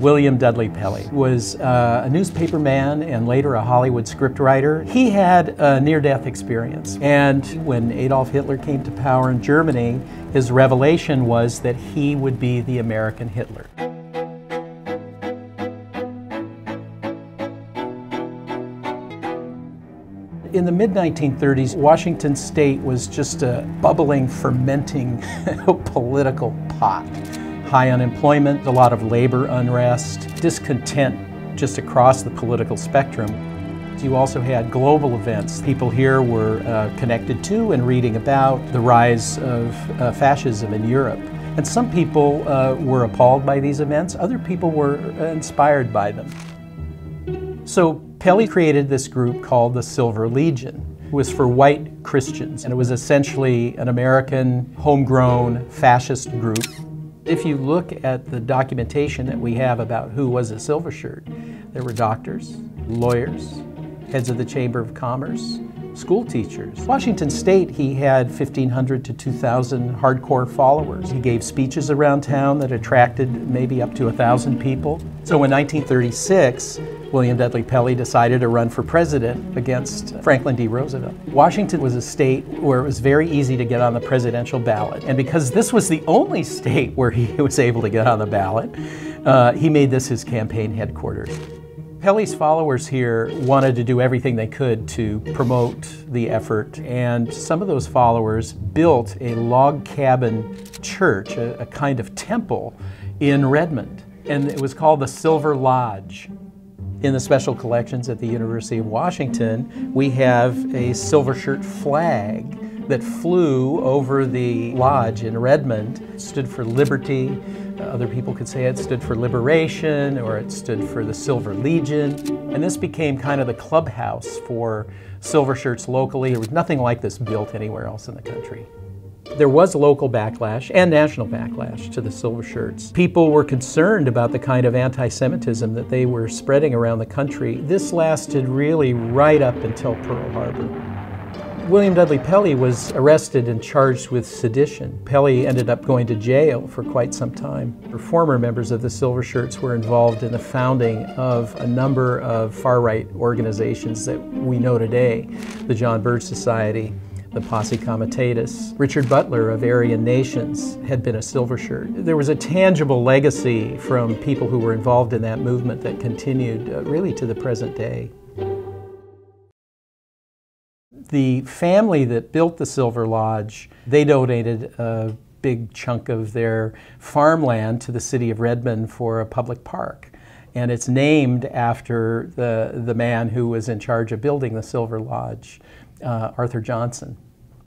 William Dudley Pelley was uh, a newspaper man and later a Hollywood scriptwriter. He had a near-death experience, and when Adolf Hitler came to power in Germany, his revelation was that he would be the American Hitler. In the mid 1930s, Washington state was just a bubbling, fermenting political pot. High unemployment, a lot of labor unrest, discontent just across the political spectrum. You also had global events. People here were uh, connected to and reading about the rise of uh, fascism in Europe. And some people uh, were appalled by these events, other people were inspired by them. So Pelley created this group called the Silver Legion. It was for white Christians, and it was essentially an American, homegrown, fascist group. If you look at the documentation that we have about who was a silver shirt, there were doctors, lawyers, heads of the Chamber of Commerce, school teachers. Washington State, he had 1,500 to 2,000 hardcore followers. He gave speeches around town that attracted maybe up to 1,000 people. So in 1936, William Dudley Pelley decided to run for president against Franklin D. Roosevelt. Washington was a state where it was very easy to get on the presidential ballot. And because this was the only state where he was able to get on the ballot, uh, he made this his campaign headquarters. Pelley's followers here wanted to do everything they could to promote the effort, and some of those followers built a log cabin church, a, a kind of temple in Redmond, and it was called the Silver Lodge. In the special collections at the University of Washington, we have a silver shirt flag that flew over the lodge in Redmond. It stood for liberty, uh, other people could say it stood for liberation or it stood for the Silver Legion. And this became kind of the clubhouse for silver shirts locally. There was nothing like this built anywhere else in the country. There was local backlash and national backlash to the silver shirts. People were concerned about the kind of anti Semitism that they were spreading around the country. This lasted really right up until Pearl Harbor. William Dudley Pelley was arrested and charged with sedition. Pelley ended up going to jail for quite some time. Former members of the Silver Shirts were involved in the founding of a number of far-right organizations that we know today, the John Birch Society, the Posse Comitatus. Richard Butler of Aryan Nations had been a silver shirt. There was a tangible legacy from people who were involved in that movement that continued uh, really to the present day. The family that built the Silver Lodge, they donated a big chunk of their farmland to the city of Redmond for a public park. And it's named after the, the man who was in charge of building the Silver Lodge, uh, Arthur Johnson.